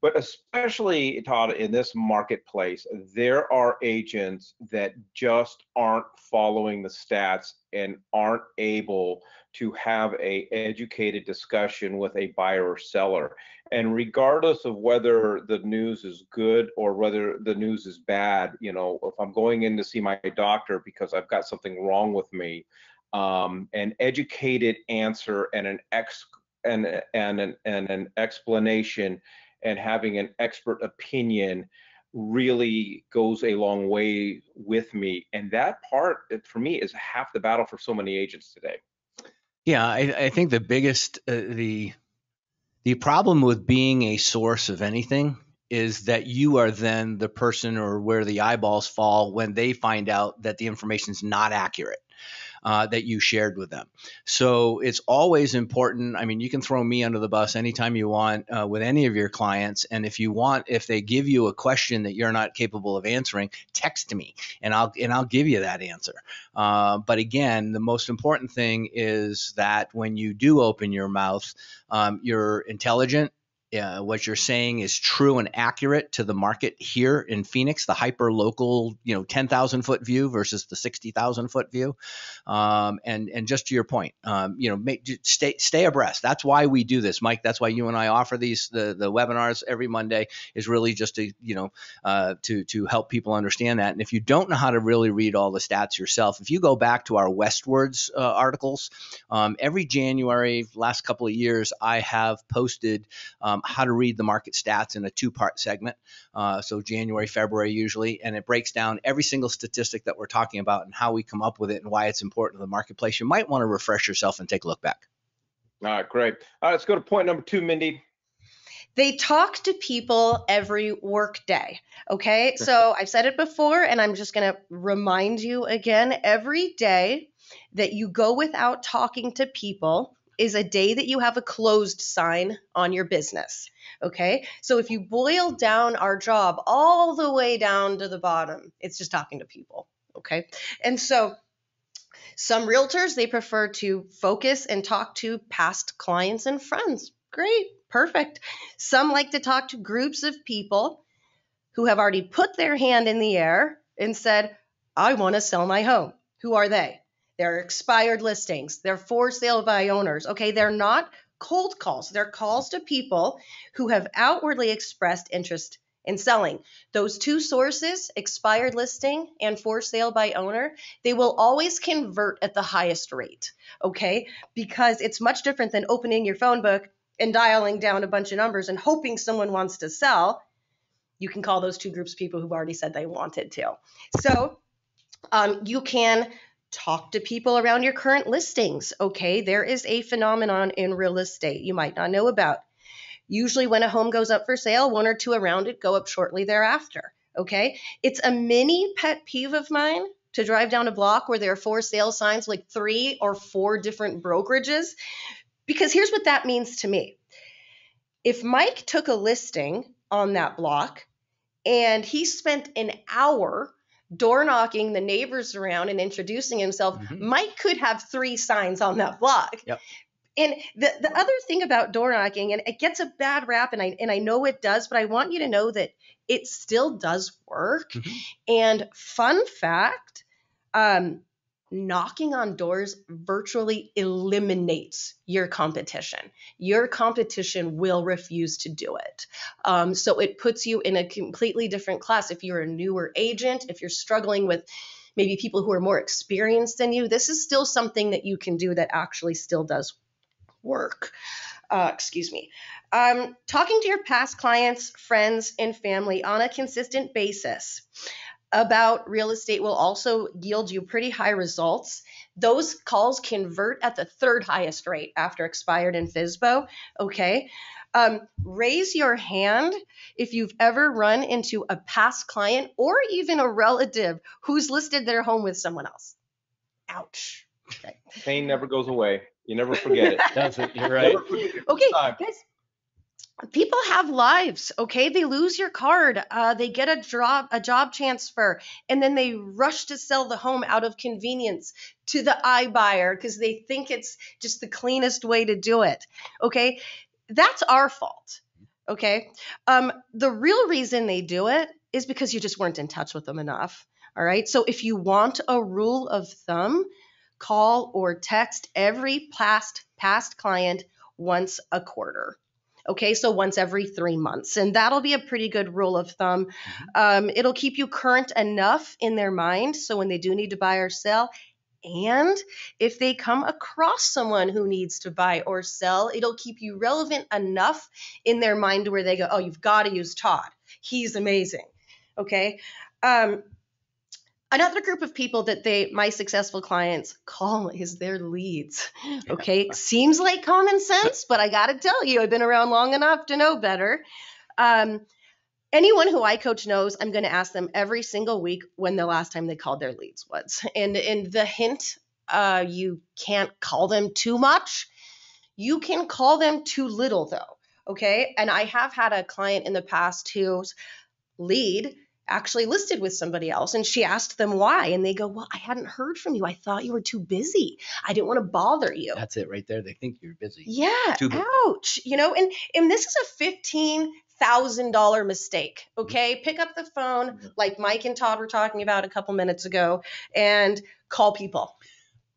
But especially, Todd, in this marketplace, there are agents that just aren't following the stats and aren't able to have a educated discussion with a buyer or seller. And regardless of whether the news is good or whether the news is bad, you know, if I'm going in to see my doctor because I've got something wrong with me, um, an educated answer and an ex and and an, and an explanation and having an expert opinion really goes a long way with me. And that part for me is half the battle for so many agents today. Yeah i, I think the biggest uh, the the problem with being a source of anything is that you are then the person or where the eyeballs fall when they find out that the information is not accurate uh, that you shared with them. So it's always important. I mean, you can throw me under the bus anytime you want uh, with any of your clients. And if you want, if they give you a question that you're not capable of answering, text me and I'll and I'll give you that answer. Uh, but again, the most important thing is that when you do open your mouth, um, you're intelligent uh, what you're saying is true and accurate to the market here in Phoenix, the hyper local, you know, 10,000 foot view versus the 60,000 foot view. Um, and and just to your point, um, you know, make, stay stay abreast. That's why we do this, Mike. That's why you and I offer these the the webinars every Monday is really just to you know uh, to to help people understand that. And if you don't know how to really read all the stats yourself, if you go back to our Westwards uh, articles, um, every January last couple of years, I have posted. How to read the market stats in a two part segment. Uh, so January, February usually, and it breaks down every single statistic that we're talking about and how we come up with it and why it's important to the marketplace. You might want to refresh yourself and take a look back. All right, great. All right, let's go to point number two, Mindy. They talk to people every work day. Okay. So I've said it before, and I'm just going to remind you again every day that you go without talking to people is a day that you have a closed sign on your business. Okay. So if you boil down our job all the way down to the bottom, it's just talking to people. Okay. And so some realtors, they prefer to focus and talk to past clients and friends. Great. Perfect. Some like to talk to groups of people who have already put their hand in the air and said, I want to sell my home. Who are they? They're expired listings. They're for sale by owners. Okay, they're not cold calls. They're calls to people who have outwardly expressed interest in selling. Those two sources, expired listing and for sale by owner, they will always convert at the highest rate. Okay, because it's much different than opening your phone book and dialing down a bunch of numbers and hoping someone wants to sell. You can call those two groups people who've already said they wanted to. So um, you can talk to people around your current listings. Okay, there is a phenomenon in real estate you might not know about. Usually, when a home goes up for sale, one or two around it go up shortly thereafter. Okay, it's a mini pet peeve of mine to drive down a block where there are four sale signs, like three or four different brokerages, because here's what that means to me. If Mike took a listing on that block and he spent an hour door knocking the neighbors around and introducing himself, mm-hmm. Mike could have three signs on that block. Yep. And the, the other thing about door knocking, and it gets a bad rap, and I and I know it does, but I want you to know that it still does work. Mm-hmm. And fun fact, um, knocking on doors virtually eliminates your competition. Your competition will refuse to do it. Um, so it puts you in a completely different class. If you're a newer agent, if you're struggling with maybe people who are more experienced than you, this is still something that you can do that actually still does work. Uh, excuse me. Um, talking to your past clients, friends, and family on a consistent basis about real estate will also yield you pretty high results. Those calls convert at the third highest rate after expired in FSBO. Okay. Um, raise your hand if you've ever run into a past client or even a relative who's listed their home with someone else. Ouch. Okay. Pain never goes away. You never forget it. That's it. You're right. Okay, guys, people have lives okay they lose your card uh, they get a job a job transfer and then they rush to sell the home out of convenience to the i buyer because they think it's just the cleanest way to do it okay that's our fault Okay. Um, the real reason they do it is because you just weren't in touch with them enough. All right. So if you want a rule of thumb, call or text every past past client once a quarter. Okay, so once every three months, and that'll be a pretty good rule of thumb. Um, it'll keep you current enough in their mind, so when they do need to buy or sell, and if they come across someone who needs to buy or sell, it'll keep you relevant enough in their mind where they go, "Oh, you've got to use Todd. He's amazing." Okay. Um, another group of people that they my successful clients call is their leads. Okay seems like common sense but i gotta tell you i've been around long enough to know better. Um, anyone who i coach knows i'm going to ask them every single week when the last time they called their leads was. And and the hint uh, you can't call them too much. You can call them too little though okay? And i have had a client in the past whose lead actually listed with somebody else and she asked them why and they go well i hadn't heard from you i thought you were too busy i didn't want to bother you That's it right there. They think you're busy. yeah Too busy. ouch you know and and this is a fifteen thousand dollar mistake okay mm-hmm. pick up the phone mm-hmm. like mike and todd were talking about a couple minutes ago and call people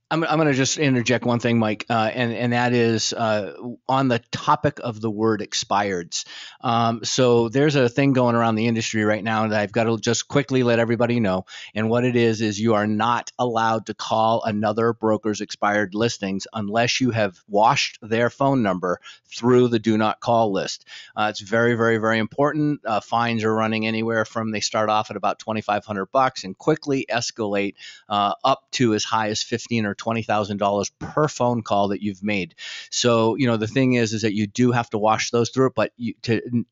I'm, I'm going to just interject one thing, Mike, uh, and and that is uh, on the topic of the word expireds. Um, so there's a thing going around the industry right now that I've got to just quickly let everybody know. And what it is is you are not allowed to call another broker's expired listings unless you have washed their phone number through the do not call list. Uh, it's very, very, very important. Uh, fines are running anywhere from they start off at about 2,500 bucks and quickly escalate uh, up to as high as fifteen or twenty thousand dollars per phone call that you've made. So you know the thing is, is that you do have to wash those through it, but you, to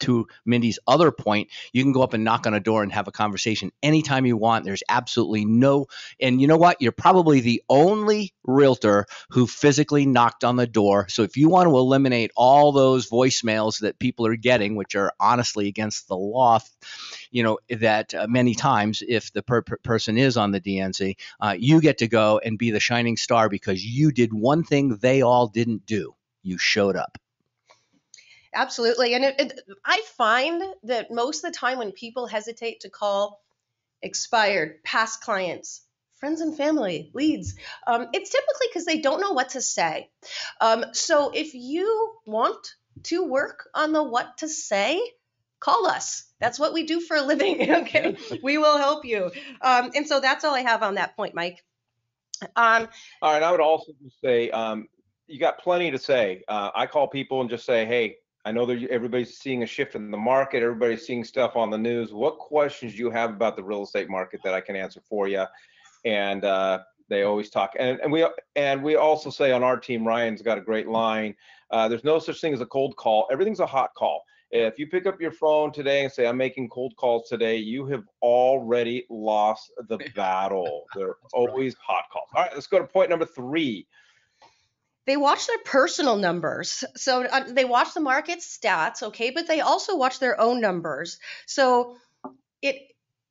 to Mindy's other point, you can go up and knock on a door and have a conversation anytime you want. There's absolutely no, and you know what? You're probably the only realtor who physically knocked on the door. So if you want to eliminate all those voicemails that people are getting, which are honestly against the law, you know, that uh, many times if the per- per- person is on the DNC, uh, you get to go and be the shining star because you did one thing they all didn't do. You showed up. Absolutely. And it, it, I find that most of the time when people hesitate to call expired, past clients, friends and family, leads, um, it's typically because they don't know what to say. Um, so if you want to work on the what to say, call us. That's what we do for a living. Okay. we will help you. Um, and so that's all I have on that point, Mike. Um, All right, I would also just say, um, you got plenty to say. Uh, I call people and just say, hey, I know that everybody's seeing a shift in the market, everybody's seeing stuff on the news. What questions do you have about the real estate market that I can answer for you? And uh, they always talk. And, and we and we also say on our team, Ryan's got a great line. Uh, there's no such thing as a cold call. Everything's a hot call. If you pick up your phone today and say, I'm making cold calls today, you have already lost the battle. They're always hot calls. All right, let's go to point number three. They watch their personal numbers. So uh, they watch the market stats, okay, but they also watch their own numbers. So it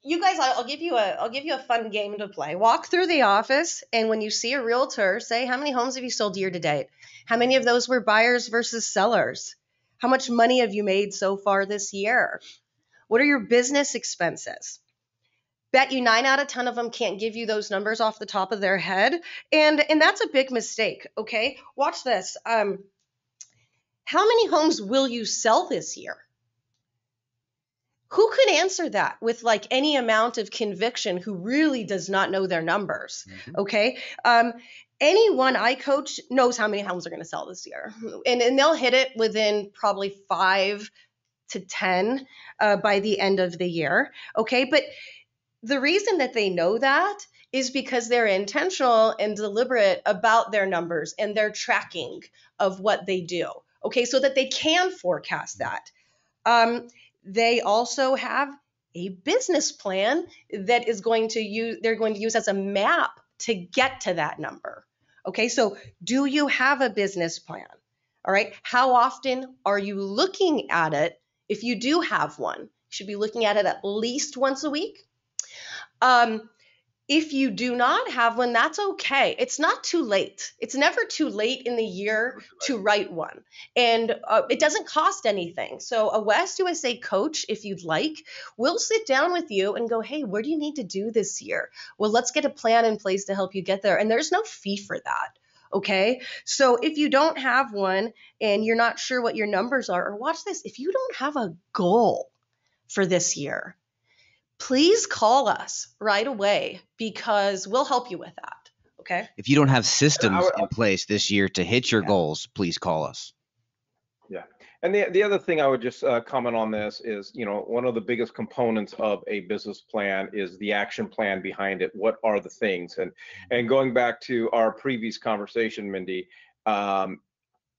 you guys I'll, I'll give you a I'll give you a fun game to play. Walk through the office and when you see a realtor, say how many homes have you sold year to date? How many of those were buyers versus sellers? How much money have you made so far this year? What are your business expenses? Bet you 9 out of 10 of them can't give you those numbers off the top of their head and and that's a big mistake okay? Watch this um how many homes will you sell this year? Who could answer that with like any amount of conviction who really does not know their numbers okay? Um anyone i coach knows how many homes are going to sell this year and, and they'll hit it within probably five to ten uh, by the end of the year okay? But the reason that they know that is because they're intentional and deliberate about their numbers and their tracking of what they do. Okay, so that they can forecast that. Um, they also have a business plan that is going to use, they're going to use as a map to get to that number. Okay, so do you have a business plan? All right, how often are you looking at it? If you do have one, you should be looking at it at least once a week. Um, If you do not have one, that's okay. It's not too late. It's never too late in the year to write one. And uh, it doesn't cost anything. So, a West USA coach, if you'd like, will sit down with you and go, hey, where do you need to do this year? Well, let's get a plan in place to help you get there. And there's no fee for that. Okay. So if you don't have one and you're not sure what your numbers are, or watch this, if you don't have a goal for this year, please call us right away because we'll help you with that. Okay. If you don't have systems would- in place this year to hit your Yeah. goals, please call us. Yeah. And the, the other thing I would just uh, comment on this is, you know, one of the biggest components of a business plan is the action plan behind it. What are the things? And and going back to our previous conversation, Mindy, um,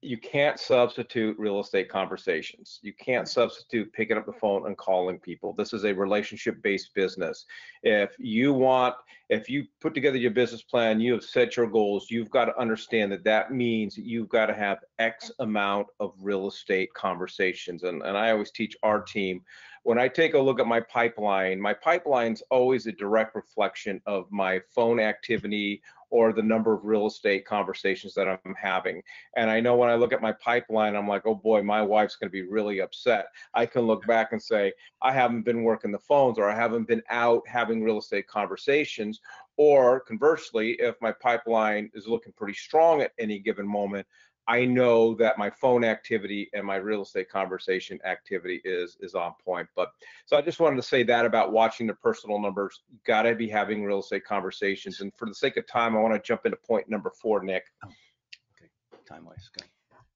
you can't substitute real estate conversations. You can't substitute picking up the phone and calling people. This is a relationship-based business. If you want, if you put together your business plan, you have set your goals, you've got to understand that that means you've got to have X amount of real estate conversations. And, and I always teach our team, when I take a look at my pipeline, my pipeline's always a direct reflection of my phone activity or the number of real estate conversations that I'm having. And I know when I look at my pipeline, I'm like, oh boy, my wife's going to be really upset. I can look back and say, I haven't been working the phones or I haven't been out having real estate conversations. Or conversely, if my pipeline is looking pretty strong at any given moment, I know that my phone activity and my real estate conversation activity is is on point. But so I just wanted to say that about watching the personal numbers. You got to be having real estate conversations. And for the sake of time, I want to jump into point number four, Nick. Oh, okay. Time wise. Go.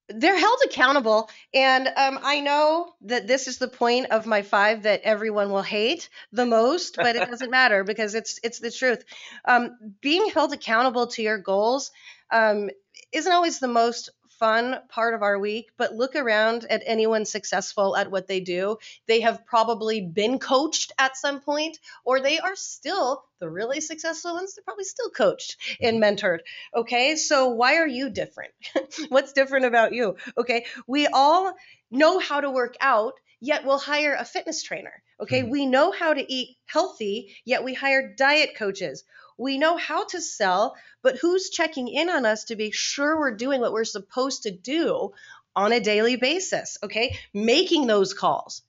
They're held accountable. And um, i know that this is the point of my five that everyone will hate the most but it doesn't matter because it's it's the truth. Um, being held accountable to your goals um, isn't always the most fun part of our week but look around at anyone successful at what they do they have probably been coached at some point or they are still the really successful ones they're probably still coached and mm-hmm. mentored okay so why are you different What's different about you? Okay, we all know how to work out, yet we'll hire a fitness trainer. Okay, mm-hmm. we know how to eat healthy, yet we hire diet coaches. We know how to sell, but who's checking in on us to be sure we're doing what we're supposed to do on a daily basis? Okay, making those calls.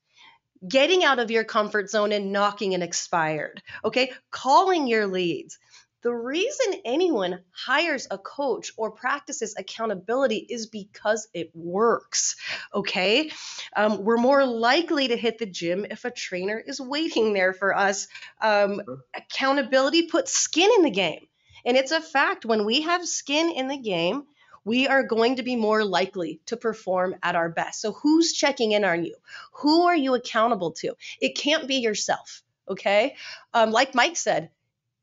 Getting out of your comfort zone and knocking an expired. Okay, calling your leads. The reason anyone hires a coach or practices accountability is because it works. Okay. Um, we're more likely to hit the gym if a trainer is waiting there for us. Um, accountability puts skin in the game. And it's a fact when we have skin in the game, we are going to be more likely to perform at our best. So, who's checking in on you? Who are you accountable to? It can't be yourself. Okay. Um, like Mike said,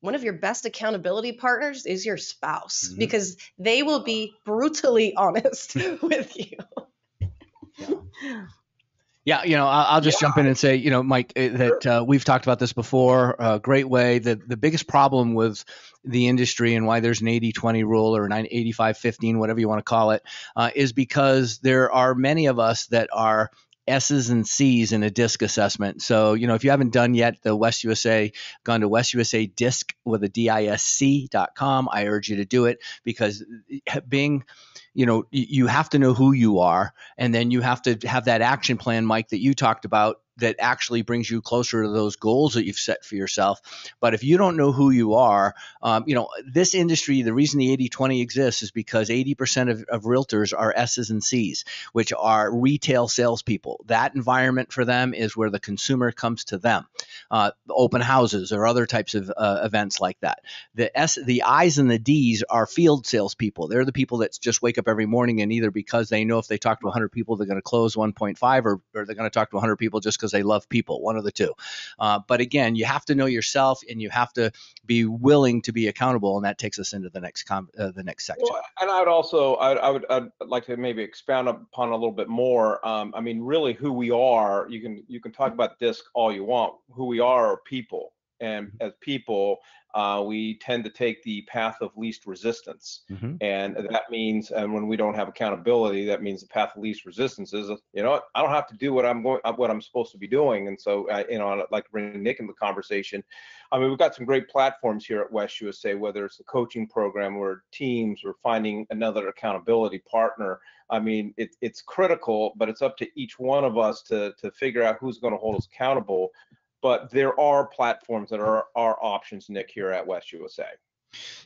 one of your best accountability partners is your spouse Mhm. because they will be brutally honest with you. Yeah, you know, I'll, just jump in and say, you know, Mike, eh, that uh, we've talked about this before. A great way. The the biggest problem with the industry and why there's an 80-20 rule or an 85-15, whatever you want to call it, uh, is because there are many of us that are S's and C's in a disc assessment. So, you know, if you haven't done yet the West USA, gone to West USA disc with a D-I-S-C dot com, I urge you to do it because eh, being, you know, you have to know who you are and then you have to have that action plan mike that you talked about that actually brings you closer to those goals that you've set for yourself. But if you don't know who you are um, you know this industry the reason the 80-20 exists is because 80% of, of realtors are s's and c's which are retail salespeople. That environment for them is where the consumer comes to them. Uh, open houses or other types of uh, events like that. The S, the I's and the D's are field salespeople. They're the people that just wake up every morning and either because they know if they talk to 100 people they're going to close 1.5, or, or they're going to talk to 100 people just because they love people. One of the two. Uh, but again, you have to know yourself and you have to be willing to be accountable, and that takes us into the next com- uh, the next section. Well, and I would also, I, I would, I'd like to maybe expound upon a little bit more. Um, I mean, really, who we are. You can you can talk about disc all you want. Who we are are people, and as people, uh, we tend to take the path of least resistance. Mhm. And that means, and when we don't have accountability, that means the path of least resistance is, you know, I don't have to do what I'm going, uh, what I'm supposed to be doing. And so, uh, you know, I'd like to bring Nick in the conversation. I mean, we've got some great platforms here at West USA, whether it's the coaching program or teams or finding another accountability partner. I mean, it, it's critical, but it's up to each one of us to, to figure out who's going to hold us accountable but there are platforms that are our options, Nick, here at West USA.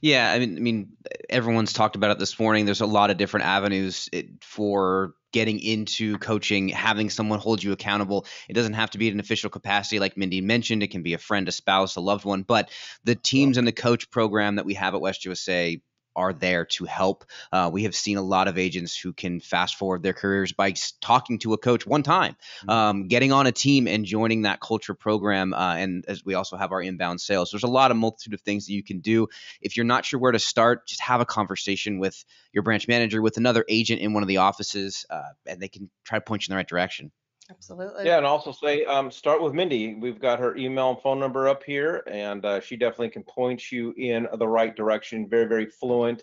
Yeah, I mean, I mean, everyone's talked about it this morning. There's a lot of different avenues for getting into coaching, having someone hold you accountable. It doesn't have to be an official capacity, like Mindy mentioned. It can be a friend, a spouse, a loved one. But the teams and the coach program that we have at West USA are there to help. Uh, we have seen a lot of agents who can fast forward their careers by talking to a coach one time, mm-hmm. um, getting on a team and joining that culture program. Uh, and as we also have our inbound sales, there's a lot of multitude of things that you can do. If you're not sure where to start, just have a conversation with your branch manager, with another agent in one of the offices, uh, and they can try to point you in the right direction. Absolutely. Yeah, and also say um, start with Mindy. We've got her email and phone number up here, and uh, she definitely can point you in the right direction. Very, very fluent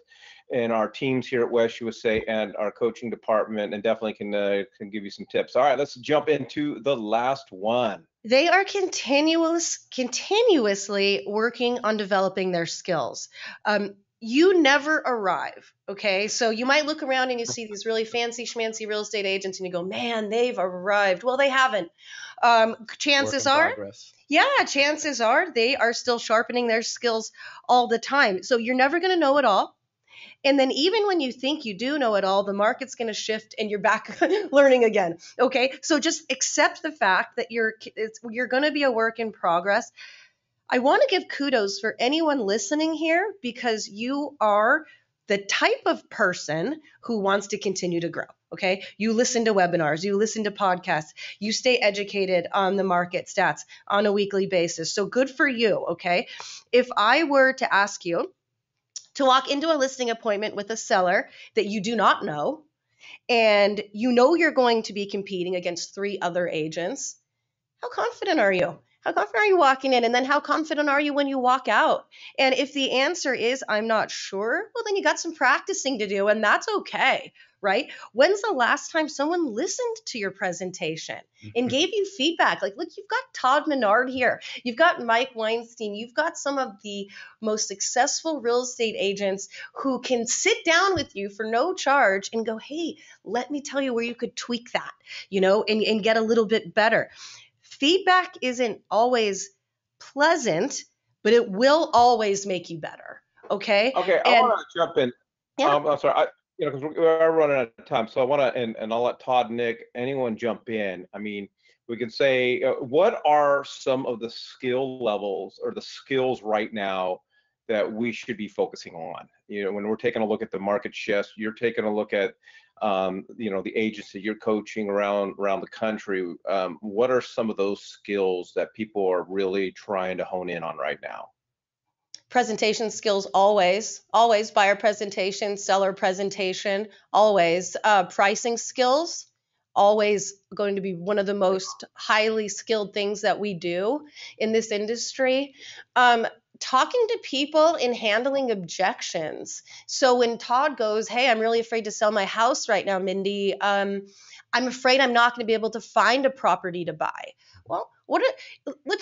in our teams here at West USA and our coaching department, and definitely can uh, can give you some tips. All right, let's jump into the last one. They are continuous, continuously working on developing their skills. Um, you never arrive. Okay. So you might look around and you see these really fancy schmancy real estate agents and you go, man, they've arrived. Well, they haven't. Um, chances are, progress. yeah, chances are they are still sharpening their skills all the time. So you're never going to know it all. And then even when you think you do know it all, the market's going to shift and you're back learning again. Okay. So just accept the fact that you're, you're going to be a work in progress. I want to give kudos for anyone listening here because you are the type of person who wants to continue to grow. Okay. You listen to webinars, you listen to podcasts, you stay educated on the market stats on a weekly basis. So good for you. Okay. If I were to ask you to walk into a listing appointment with a seller that you do not know, and you know you're going to be competing against three other agents, how confident are you? How confident are you walking in? And then how confident are you when you walk out? And if the answer is, I'm not sure, well, then you got some practicing to do, and that's okay, right? When's the last time someone listened to your presentation and mm-hmm. gave you feedback? Like, look, you've got Todd Menard here, you've got Mike Weinstein, you've got some of the most successful real estate agents who can sit down with you for no charge and go, hey, let me tell you where you could tweak that, you know, and, and get a little bit better feedback isn't always pleasant, but it will always make you better. Okay. Okay. I want to jump in. Yeah. Um, I'm sorry. I, you know, because we're running out of time, so I want to, and, and I'll let Todd, Nick, anyone jump in. I mean, we can say, uh, what are some of the skill levels or the skills right now that we should be focusing on? You know, when we're taking a look at the market shifts, you're taking a look at um, you know the that you're coaching around around the country um, what are some of those skills that people are really trying to hone in on right now? Presentation skills always always buyer presentation seller presentation always. Uh, pricing skills always going to be one of the most highly skilled things that we do in this industry. Um, talking to people and handling objections. So when Todd goes, Hey, I'm really afraid to sell my house right now, Mindy, um, I'm afraid I'm not going to be able to find a property to buy. Well, what are, look,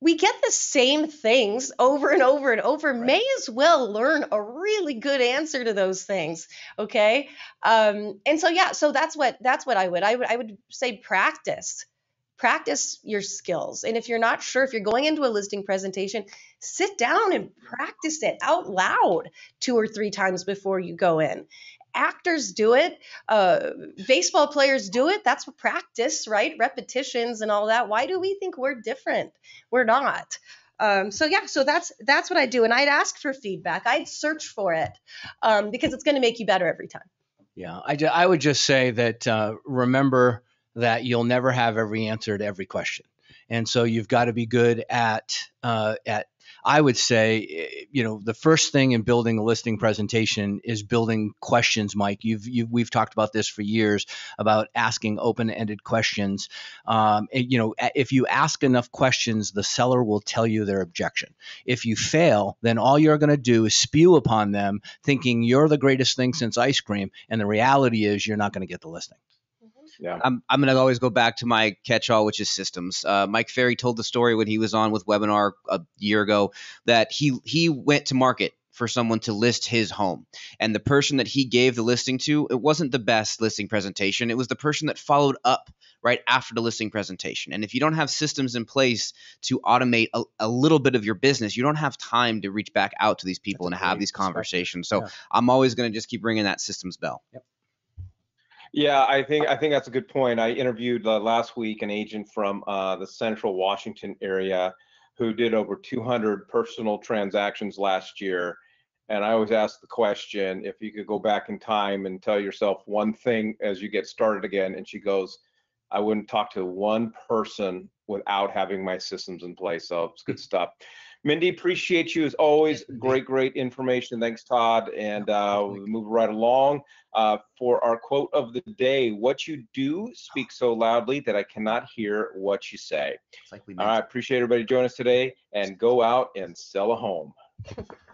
we get the same things over and over and over. Right. May as well learn a really good answer to those things. Okay. Um, and so yeah, so that's what that's what I would I would I would say practice practice your skills. And if you're not sure, if you're going into a listing presentation, sit down and practice it out loud two or three times before you go in. Actors do it, uh, baseball players do it. That's practice, right? Repetitions and all that. Why do we think we're different? We're not. Um, so yeah, so that's that's what I do, and I'd ask for feedback. I'd search for it um, because it's going to make you better every time. Yeah, I, I would just say that uh, remember that you'll never have every answer to every question. And so you've got to be good at uh, at I would say, eh, you know, the first thing in building a listing presentation is building questions. Mike, you've, you've we've talked about this for years about asking open-ended questions. Um, and, you know, if you ask enough questions, the seller will tell you their objection. If you fail, then all you're going to do is spew upon them, thinking you're the greatest thing since ice cream, and the reality is you're not going to get the listing. Yeah. I'm, I'm going to always go back to my catch-all, which is systems. Uh, Mike Ferry told the story when he was on with webinar a year ago that he he went to market for someone to list his home, and the person that he gave the listing to, it wasn't the best listing presentation. It was the person that followed up right after the listing presentation. And if you don't have systems in place to automate a, a little bit of your business, you don't have time to reach back out to these people That's and have these conversations. So Yeah. I'm always going to just keep ringing that systems bell. Yeah, I think I think that's a good point. I interviewed uh, last week an agent from uh, the Central Washington area who did over 200 personal transactions last year. And I always ask the question if you could go back in time and tell yourself one thing as you get started again. And she goes, I wouldn't talk to one person without having my systems in place. So it's good stuff. Mindy, appreciate you as always. Great, great information. Thanks, Todd. And uh, we move right along uh, for our quote of the day. What you do speaks so loudly that I cannot hear what you say. Like right, appreciate everybody joining us today and go out and sell a home.